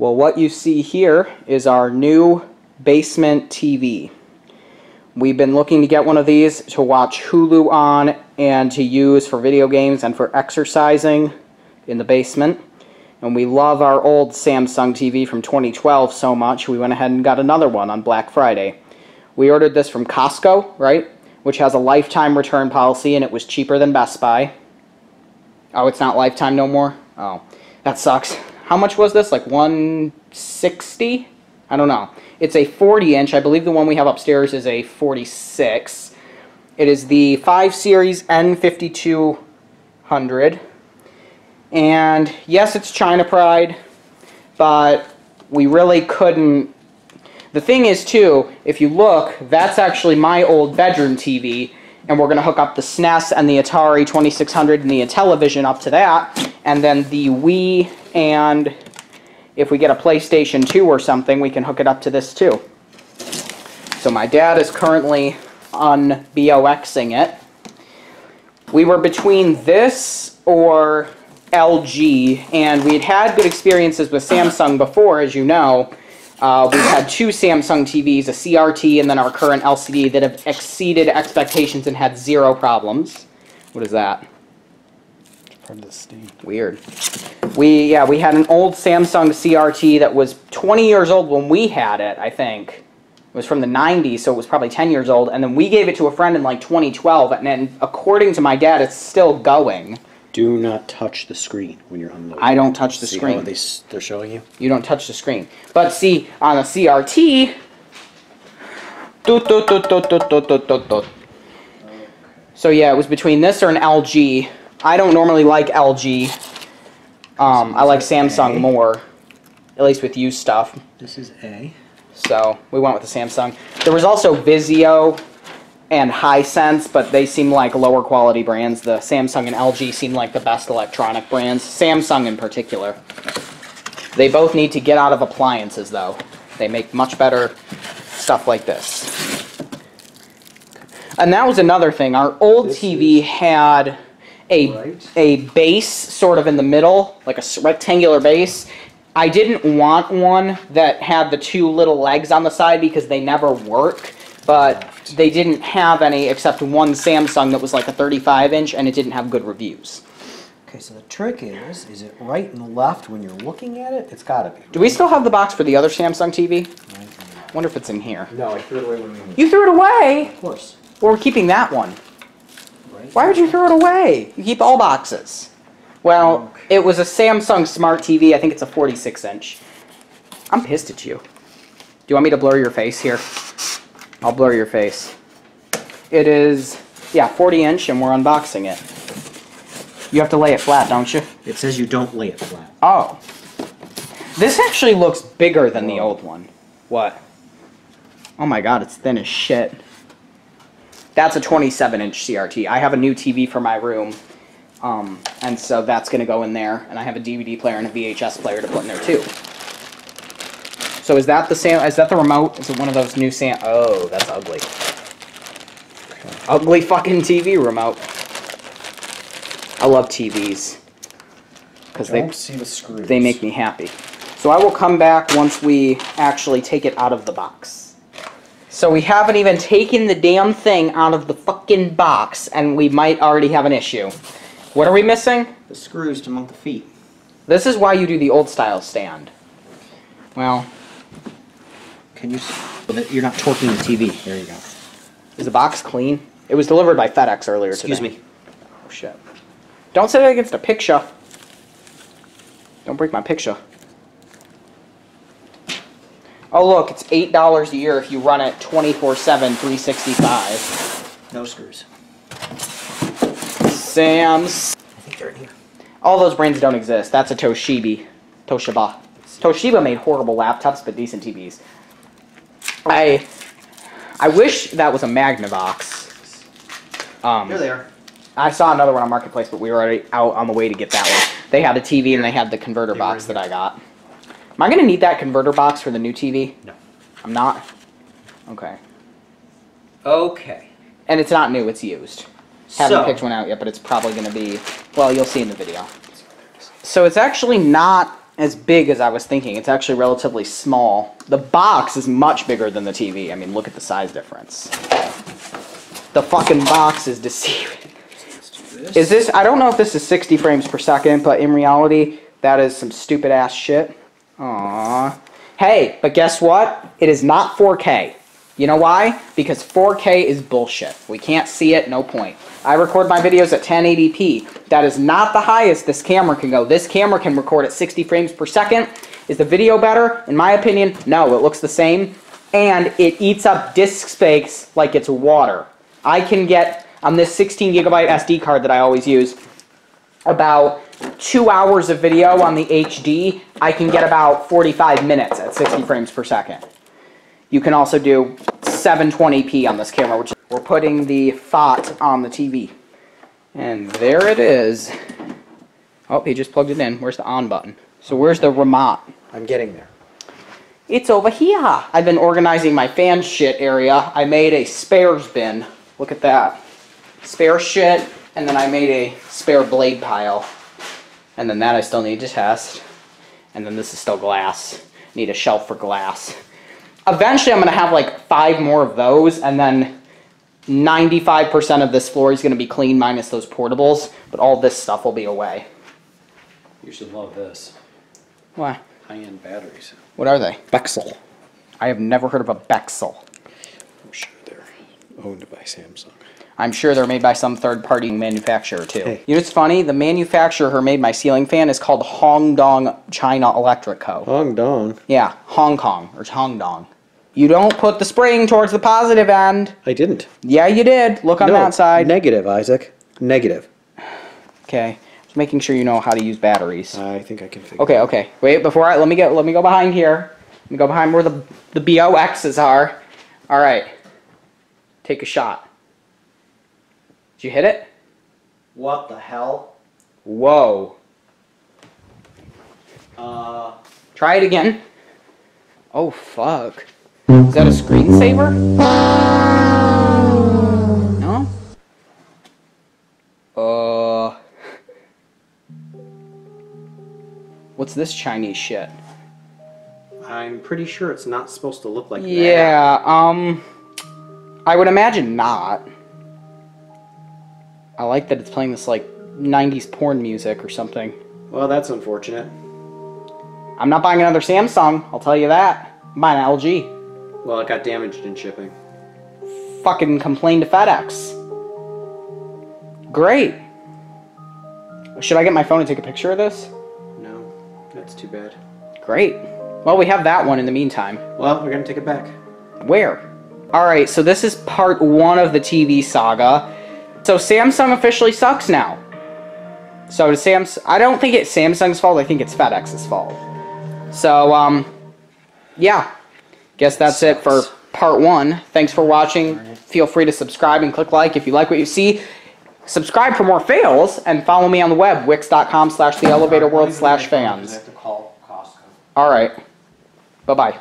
Well, what you see here is our new basement TV. We've been looking to get one of these to watch Hulu on and to use for video games and for exercising in the basement. And we love our old Samsung TV from 2012 so much, we went ahead and got another one on Black Friday. We ordered this from Costco, right? Which has a lifetime return policy and it was cheaper than Best Buy. Oh, it's not lifetime no more? Oh, that sucks. How much was this? Like 160? I don't know. It's a 40 inch. I believe the one we have upstairs is a 46. It is the 5 Series N5200. And yes, it's China Pride, but we really couldn't. The thing is, too, if you look, that's actually my old bedroom TV, and we're going to hook up the SNES and the Atari 2600 and the Intellivision up to that, and then the Wii and if we get a PlayStation 2 or something, we can hook it up to this too. So my dad is currently on BOXing it. We were between this or LG, and we'd had good experiences with Samsung before, as you know. Uh, we've had two Samsung TVs, a CRT and then our current LCD, that have exceeded expectations and had zero problems. What is that? the. Weird. We yeah we had an old Samsung CRT that was 20 years old when we had it. I think it was from the 90s, so it was probably 10 years old. And then we gave it to a friend in like 2012, and then according to my dad, it's still going. Do not touch the screen when you're unloading. I don't touch the see screen. They, they're showing you. You don't touch the screen. But see, on a CRT, so yeah, it was between this or an LG I don't normally like LG. Um, I like Samsung more, at least with used stuff. This is A. So we went with the Samsung. There was also Vizio and Hisense, but they seem like lower quality brands. The Samsung and LG seem like the best electronic brands. Samsung in particular. They both need to get out of appliances though. They make much better stuff like this. And that was another thing. Our old This TV had a Right. a base sort of in the middle, like a rectangular base. I didn't want one that had the two little legs on the side because they never work. But they didn't have any except one Samsung that was like a 35 inch and it didn't have good reviews. Okay, so the trick is, is it right and left when you're looking at it? It's gotta be. Do we still have the box for the other Samsung TV? Right I wonder if it's in here. No, I threw it away when we You threw it away! Of course. Well, we're keeping that one. Right. Why would you throw it away? You keep all boxes. Well, Okay. it was a Samsung Smart TV. I think it's a 46 inch. I'm pissed at you. Do you want me to blur your face here? I'll blur your face. It is, yeah, 40 inch, and we're unboxing it. You have to lay it flat, don't you? It says you don't lay it flat. Oh. This actually looks bigger than the old one. What? Oh my god, it's thin as shit. That's a 27 inch CRT. I have a new TV for my room. Um, and so that's gonna go in there, and I have a DVD player and a VHS player to put in there too. So is that the Sam? Is that the remote? Is it one of those new Sam? Oh, that's ugly. Ugly fucking TV remote. I love TVs because they see the they make me happy. So I will come back once we actually take it out of the box. So we haven't even taken the damn thing out of the fucking box, and we might already have an issue. What are we missing? The screws to mount the feet. This is why you do the old style stand. Well, Can you? s- so that You're not torquing the TV. There you go. is the box clean? It was delivered by FedEx earlier Excuse today. Excuse me. Oh shit. Don't say that against a picture. Don't break my picture. Oh look, it's eight dollars a year if you run it 24-7, 365. No screws. Sam's. I think they're in here. All those brands don't exist. That's a Toshiba. Toshiba. Toshiba made horrible laptops, but decent TVs. I I wish that was a Magnavox. Um, Here they are. I saw another one on Marketplace, but we were already out on the way to get that one. They had a TV and they had the converter box that I got. Am I going to need that converter box for the new TV? No. I'm not? Okay. Okay. And it's not new, it's used. Haven't So- picked one out yet, but it's probably going to be, well, you'll see in the video. So it's actually not as big as I was thinking. It's actually relatively small. The box is much bigger than the TV. I mean, look at the size difference. The fucking box is deceiving. Is this, I don't know if this is 60 frames per second, but in reality, that is some stupid ass shit. Aww. Hey, but guess what? It is not 4K. You know why? Because 4K is bullshit. We can't see it, no point. I record my videos at 1080p. That is not the highest this camera can go. This camera can record at 60 frames per second. Is the video better? In my opinion, no. It looks the same. And it eats up disk space like it's water. I can get, on this 16 gigabyte SD card that I always use, about two hours of video on the HD. I can get about 45 minutes at 60 frames per second. You can also do 720p on this camera, which we're putting the FOT on the TV. And there it is. Oh, he just plugged it in. Where's the on button? So where's the remote? I'm getting there. It's over here. I've been organizing my fan shit area. I made a spares bin. Look at that. Spare shit, and then I made a spare blade pile. And then that I still need to test. And then this is still glass. Need a shelf for glass. Eventually I'm gonna have like five more of those, and then 95% of this floor is gonna be clean minus those portables, but all this stuff will be away. You should love this. Why? High-end batteries. What are they? Bexel. I have never heard of a Bexel. I'm sure they're owned by Samsung. I'm sure they're made by some third-party manufacturer too. Hey. You know what's funny? The manufacturer who made my ceiling fan is called Hongdong China Electric Co. Hong Dong. Yeah, Hong Kong or Hongdong. You don't put the spring towards the positive end. I didn't. Yeah, you did. Look on no, that side. Negative, Isaac. Negative. okay, just making sure you know how to use batteries. I think I can figure. Okay, okay. Wait, before I let me get let me go behind here. Let me go behind where the the BOXs are. All right. Take a shot. Did you hit it? What the hell? Whoa. Uh, Try it again. Oh fuck. Is that a screensaver? No? Uh What's this Chinese shit? I'm pretty sure it's not supposed to look like that. Yeah, um I would imagine not. I like that it's playing this like 90s porn music or something. Well, that's unfortunate. I'm not buying another Samsung, I'll tell you that. I'm buying an LG. Well, it got damaged in shipping. Fucking complain to FedEx. Great. Should I get my phone and take a picture of this? No, that's too bad. Great. Well, we have that one in the meantime. Well, we're gonna take it back. Where? Alright, so this is part one of the TV saga. So Samsung officially sucks now. So to Sams I don't think it's Samsung's fault, I think it's FedEx's fault. So, um, yeah. Guess that's it for part one. Thanks for watching. Feel free to subscribe and click like if you like what you see. Subscribe for more fails and follow me on the web, wix.com slash the elevator world slash fans. Costco. Alright. Bye-bye.